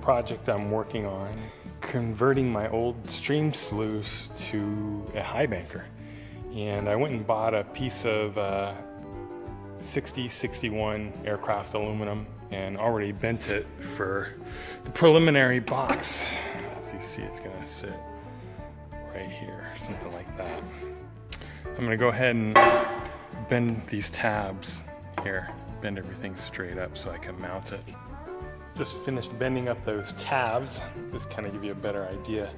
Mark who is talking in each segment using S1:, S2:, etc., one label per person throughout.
S1: project I'm working on, converting my old stream sluice to a high banker. And I went and bought a piece of uh, 6061 aircraft aluminum and already bent it for the preliminary box. As you see, it's gonna sit right here, something like that. I'm gonna go ahead and bend these tabs here, bend everything straight up so I can mount it. Just finished bending up those tabs. Just kind of give you a better idea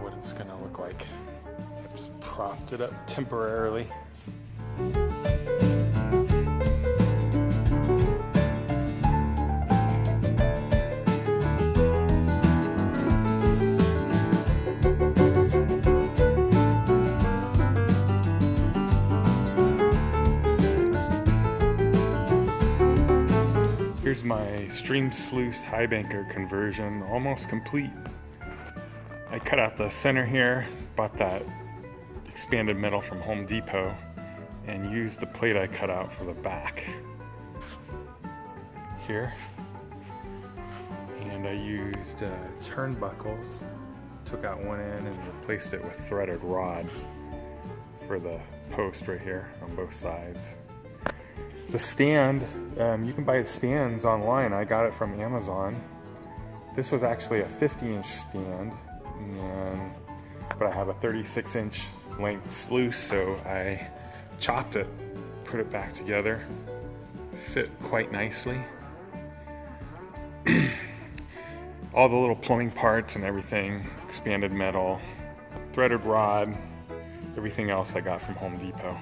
S1: what it's gonna look like. Just propped it up temporarily. Here's my stream sluice high banker conversion, almost complete. I cut out the center here, bought that expanded metal from Home Depot, and used the plate I cut out for the back here. And I used uh, turnbuckles, took out one end and replaced it with threaded rod for the post right here on both sides. The stand, um, you can buy stands online. I got it from Amazon. This was actually a 50 inch stand, and but I have a 36 inch length sluice, so I chopped it, put it back together. Fit quite nicely. All the little plumbing parts and everything, expanded metal, threaded rod, everything else I got from Home Depot.